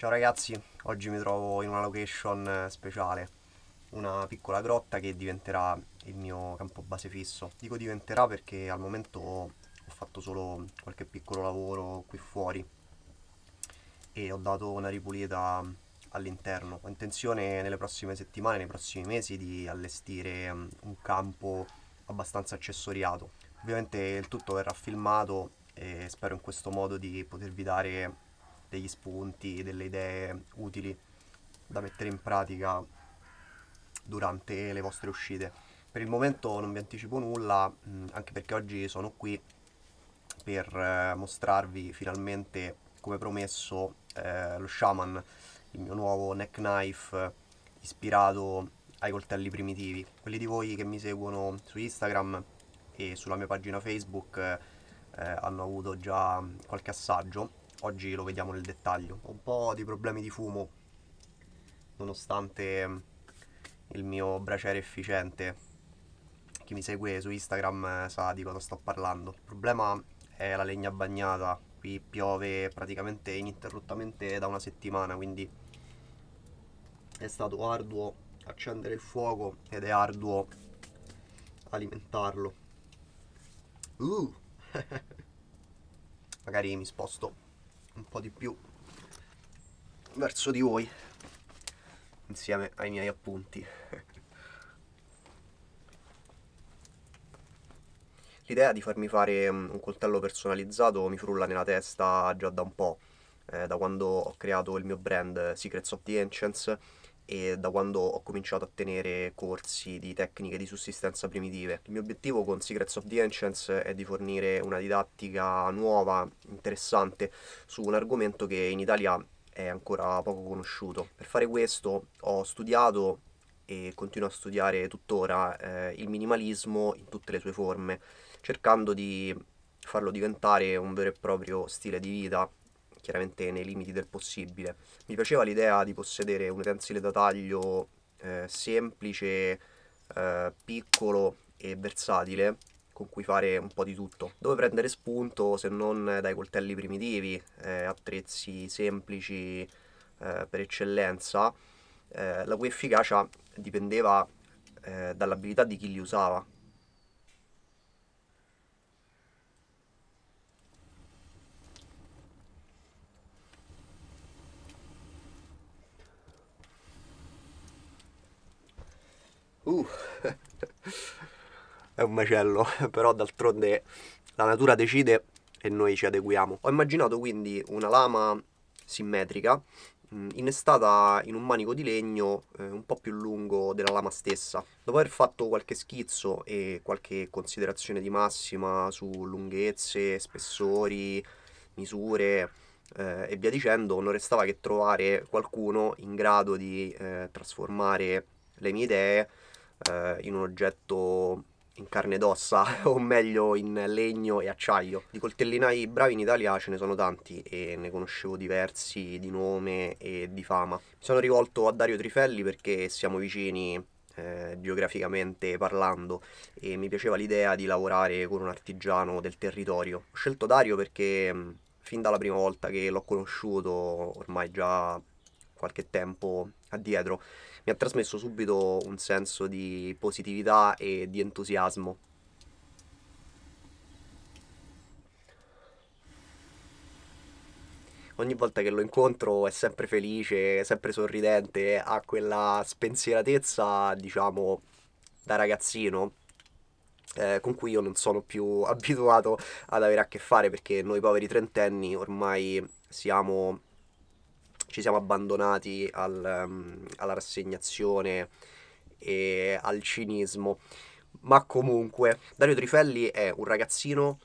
Ciao ragazzi, oggi mi trovo in una location eh, speciale, una piccola grotta che diventerà il mio campo base fisso. Dico diventerà perché al momento ho fatto solo qualche piccolo lavoro qui fuori e ho dato una ripulita all'interno. Ho intenzione nelle prossime settimane, nei prossimi mesi di allestire mm, un campo abbastanza accessoriato. Ovviamente il tutto verrà filmato e spero in questo modo di potervi dare degli spunti, delle idee utili da mettere in pratica durante le vostre uscite. Per il momento non vi anticipo nulla, mh, anche perché oggi sono qui per eh, mostrarvi finalmente, come promesso, eh, lo Shaman, il mio nuovo neck knife ispirato ai coltelli primitivi. Quelli di voi che mi seguono su Instagram e sulla mia pagina Facebook eh, hanno avuto già qualche assaggio oggi lo vediamo nel dettaglio. Ho un po' di problemi di fumo, nonostante mm, il mio braciere efficiente. Chi mi segue su Instagram eh, sa di cosa sto parlando. Il problema è la legna bagnata, qui piove praticamente ininterrottamente da una settimana, quindi è stato arduo accendere il fuoco ed è arduo alimentarlo. Uh! Magari mi sposto un po' di più verso di voi insieme ai miei appunti. L'idea di farmi fare mm, un coltello personalizzato mi frulla nella testa già da un po', eh, da quando ho creato il mio brand Secrets of the Ancients e da quando ho cominciato a tenere corsi di tecniche di sussistenza primitive. Il mio obiettivo con Secrets of the Ancients è di fornire una didattica nuova, interessante, su un argomento che in Italia è ancora poco conosciuto. Per fare questo ho studiato e continuo a studiare tuttora eh, il minimalismo in tutte le sue forme, cercando di farlo diventare un vero e proprio stile di vita chiaramente nei limiti del possibile. Mi piaceva l'idea di possedere un utensile da taglio eh, semplice, eh, piccolo e versatile con cui fare un po' di tutto. Dove prendere spunto se non dai coltelli primitivi, eh, attrezzi semplici eh, per eccellenza, eh, la cui efficacia dipendeva eh, dall'abilità di chi li usava Uh, è un macello, però d'altronde la natura decide e noi ci adeguiamo. Ho immaginato quindi una lama simmetrica mm, innestata in un manico di legno eh, un po' più lungo della lama stessa. Dopo aver fatto qualche schizzo e qualche considerazione di massima su lunghezze, spessori, misure eh, e via dicendo, non restava che trovare qualcuno in grado di eh, trasformare le mie idee eh, in un oggetto in carne ed ossa, o meglio in legno e acciaio. Di coltellinai bravi in Italia ce ne sono tanti e ne conoscevo diversi di nome e di fama. Mi sono rivolto a Dario Trifelli perché siamo vicini eh, geograficamente parlando e mi piaceva l'idea di lavorare con un artigiano del territorio. Ho scelto Dario perché mh, fin dalla prima volta che l'ho conosciuto, ormai già qualche tempo addietro, mi ha trasmesso subito un senso di positività e di entusiasmo. Ogni volta che lo incontro è sempre felice, sempre sorridente, ha quella spensieratezza, diciamo, da ragazzino, eh, con cui io non sono più abituato ad avere a che fare perché noi poveri trentenni ormai siamo ci siamo abbandonati al, um, alla rassegnazione e al cinismo. Ma comunque, Dario Trifelli è un ragazzino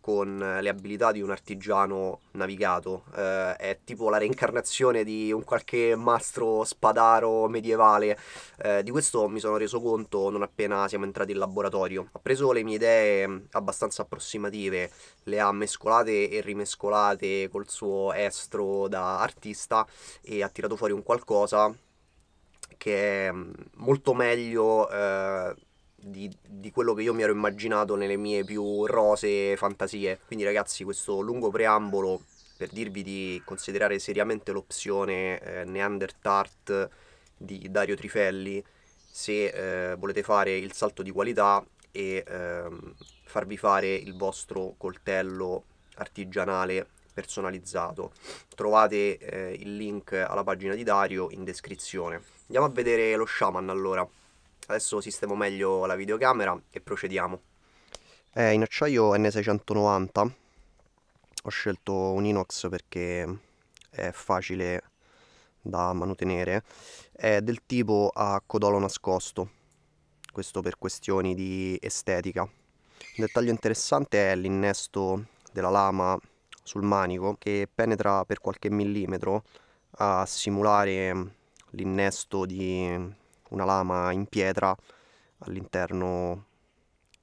con le abilità di un artigiano navigato, eh, è tipo la reincarnazione di un qualche mastro spadaro medievale. Eh, di questo mi sono reso conto non appena siamo entrati in laboratorio. Ha preso le mie idee abbastanza approssimative, le ha mescolate e rimescolate col suo estro da artista e ha tirato fuori un qualcosa che è molto meglio eh, di, di, quello che io mi ero immaginato nelle mie più rose fantasie. Quindi ragazzi questo lungo preambolo per dirvi di considerare seriamente l'opzione eh, Neandertart di Dario Trifelli se eh, volete fare il salto di qualità e ehm, farvi fare il vostro coltello artigianale personalizzato. Trovate eh, il link alla pagina di Dario in descrizione. Andiamo a vedere lo shaman allora. Adesso sistemo meglio la videocamera e procediamo. È in acciaio N690. Ho scelto un inox perché è facile da manutenere. È del tipo a codolo nascosto. Questo per questioni di estetica. Un dettaglio interessante è l'innesto della lama sul manico che penetra per qualche millimetro a simulare l'innesto di una lama in pietra all'interno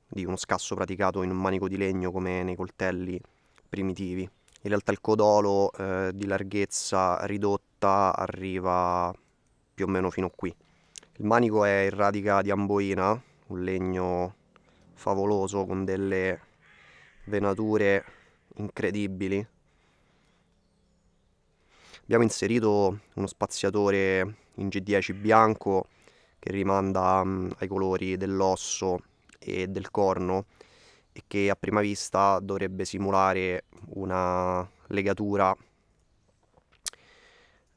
di uno scasso praticato in un manico di legno come nei coltelli primitivi. In realtà il codolo eh, di larghezza ridotta arriva più o meno fino qui. Il manico è in radica di amboina, un legno favoloso con delle venature incredibili. Abbiamo inserito uno spaziatore in G10 bianco che rimanda um, ai colori dell'osso e del corno e che a prima vista dovrebbe simulare una legatura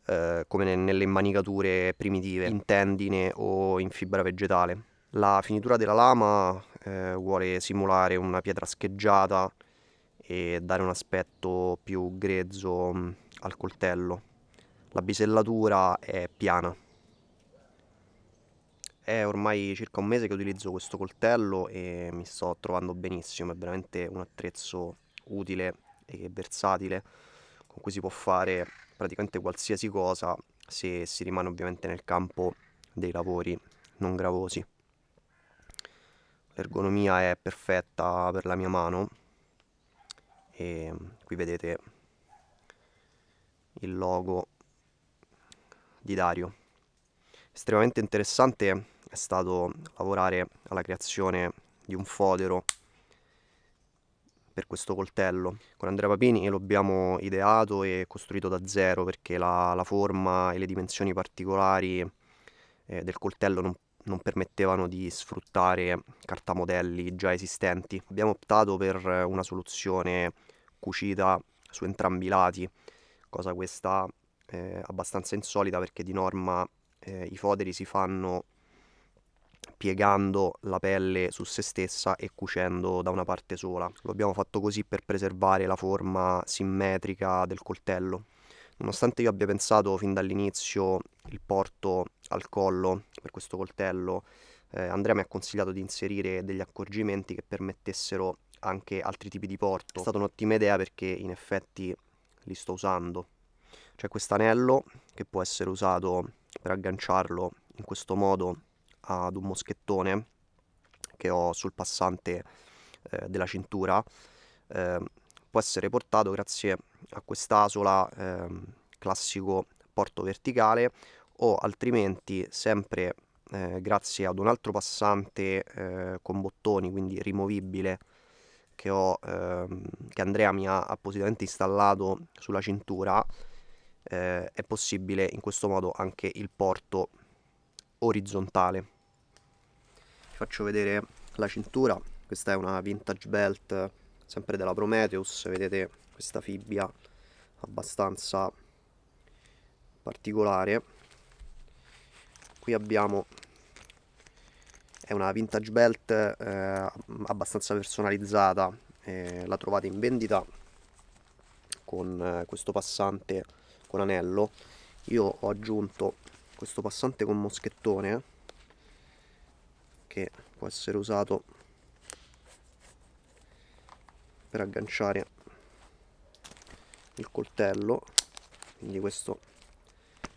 eh, come nelle manicature primitive in tendine o in fibra vegetale. La finitura della lama eh, vuole simulare una pietra scheggiata e dare un aspetto più grezzo mh, al coltello. La bisellatura è piana. È ormai circa un mese che utilizzo questo coltello e mi sto trovando benissimo, è veramente un attrezzo utile e versatile con cui si può fare praticamente qualsiasi cosa se si rimane ovviamente nel campo dei lavori non gravosi. L'ergonomia è perfetta per la mia mano e qui vedete il logo di Dario. Estremamente interessante è stato lavorare alla creazione di un fodero per questo coltello. Con Andrea Papini lo abbiamo ideato e costruito da zero perché la, la forma e le dimensioni particolari eh, del coltello non, non, permettevano di sfruttare cartamodelli già esistenti. Abbiamo optato per una soluzione cucita su entrambi i lati, cosa questa eh, abbastanza insolita perché di norma eh, i foderi si fanno piegando la pelle su se stessa e cucendo da una parte sola. Lo abbiamo fatto così per preservare la forma simmetrica del coltello. Nonostante io abbia pensato fin dall'inizio il porto al collo per questo coltello, eh, Andrea mi ha consigliato di inserire degli accorgimenti che permettessero anche altri tipi di porto. È stata un'ottima idea perché in effetti li sto usando. C'è questo anello che può essere usato per agganciarlo in questo modo ad un moschettone che ho sul passante eh, della cintura eh, può essere portato grazie a quest'asola eh, classico porto verticale o altrimenti sempre eh, grazie ad un altro passante eh, con bottoni quindi rimovibile che, ho, ehm, che Andrea mi ha appositamente installato sulla cintura eh, è possibile in questo modo anche il porto orizzontale faccio vedere la cintura. Questa è una vintage belt sempre della Prometheus. Vedete questa fibbia abbastanza particolare. Qui abbiamo è una vintage belt eh, abbastanza personalizzata eh, la trovate in vendita con eh, questo passante con anello. Io ho aggiunto questo passante con moschettone che può essere usato per agganciare il coltello. Quindi questo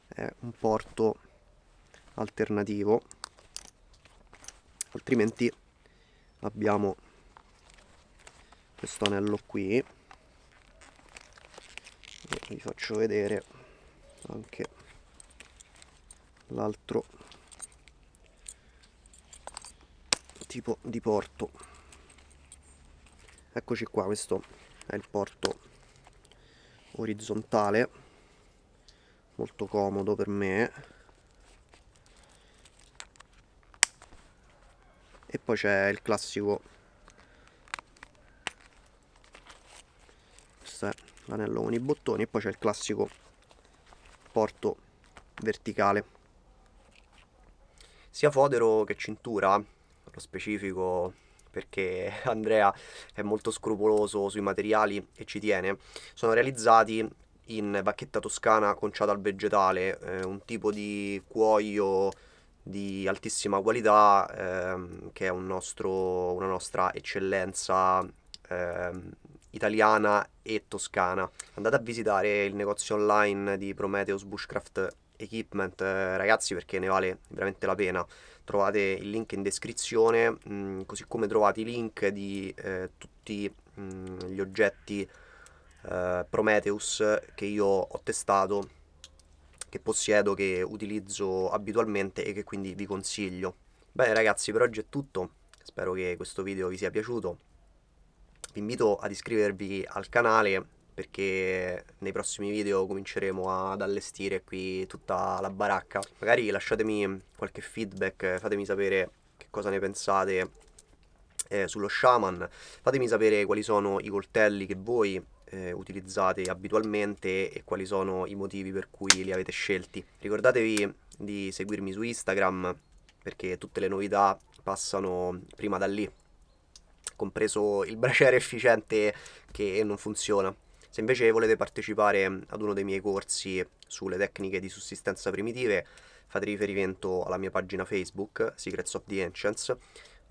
è un porto alternativo. Altrimenti abbiamo questo anello qui. Vi faccio vedere anche l'altro tipo di porto. Eccoci qua questo è il porto orizzontale. Molto comodo per me. E poi c'è il classico. Questo è l'anello con i bottoni. E poi c'è il classico porto verticale. Sia fodero che cintura nello specifico perché Andrea è molto scrupoloso sui materiali e ci tiene, sono realizzati in bacchetta toscana conciata al vegetale, eh, un tipo di cuoio di altissima qualità ehm, che è un nostro, una nostra eccellenza ehm, italiana e toscana. Andate a visitare il negozio online di Prometheus Bushcraft Equipment, eh, ragazzi, perché ne vale veramente la pena. Trovate il link in descrizione, mh, mm, così come trovate i link di eh, tutti mh, mm, gli oggetti eh, Prometheus che io ho testato, che possiedo, che utilizzo abitualmente e che quindi vi consiglio. Bene ragazzi, per oggi è tutto. Spero che questo video vi sia piaciuto. Vi invito ad iscrivervi al canale perché nei prossimi video cominceremo ad allestire qui tutta la baracca. Magari lasciatemi qualche feedback, fatemi sapere che cosa ne pensate eh, sullo shaman, fatemi sapere quali sono i coltelli che voi eh, utilizzate abitualmente e quali sono i motivi per cui li avete scelti. Ricordatevi di seguirmi su Instagram perché tutte le novità passano prima da lì compreso il braciere efficiente che non funziona. Se invece volete partecipare ad uno dei miei corsi sulle tecniche di sussistenza primitive, fate riferimento alla mia pagina Facebook, Secrets of the Ancients,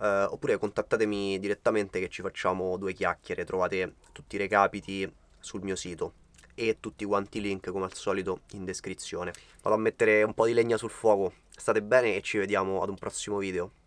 eh, oppure contattatemi direttamente che ci facciamo due chiacchiere, trovate tutti i recapiti sul mio sito e tutti quanti i link come al solito in descrizione. Vado a mettere un po' di legna sul fuoco, state bene e ci vediamo ad un prossimo video.